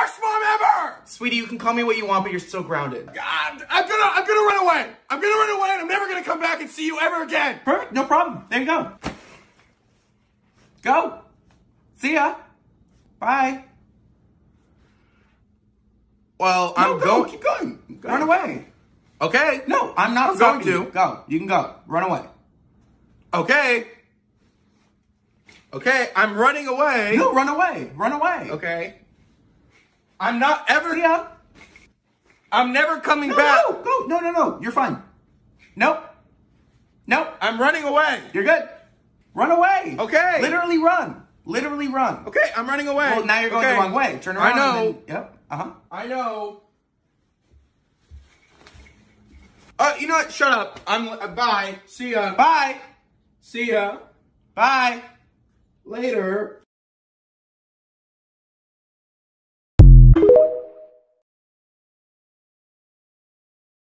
worst mom ever! Sweetie, you can call me what you want, but you're still grounded. God, I'm gonna, I'm gonna run away. I'm gonna run away and I'm never gonna come back and see you ever again. Perfect, no problem. There you go. Go. See ya. Bye. Well, No, I'm go. going. Keep going. Keep going. Run away. Okay. No, I'm not I'm going to. you. Go. You can go. Run away. Okay. Okay, I'm running away. No, run away. Run away. Okay. I'm not ever. See ya. I'm never coming No, back. no, go. No, no, no. You're fine. Nope. Nope. I'm running away. You're good. Run away. Okay. Literally run. Literally run. Okay, I'm running away. Well, now you're going Okay. the wrong way. Turn around. I know. then- yep. Uh huh. I know. Uh, you know what? Shut up. I'm. Uh, bye. See ya. Bye. See ya. Bye. Later.